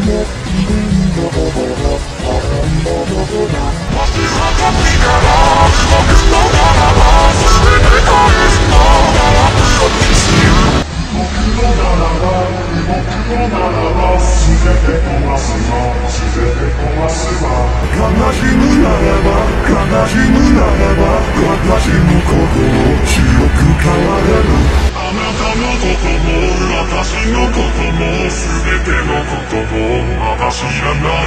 も自分のことがあんのどこだ忘れたみたら僕のならばそして返すのが楽をキス僕のならば僕のならば全て壊すの全て壊すわ悲しむならば悲しむならば私のことを強く変われる。あなたのことも私のことも全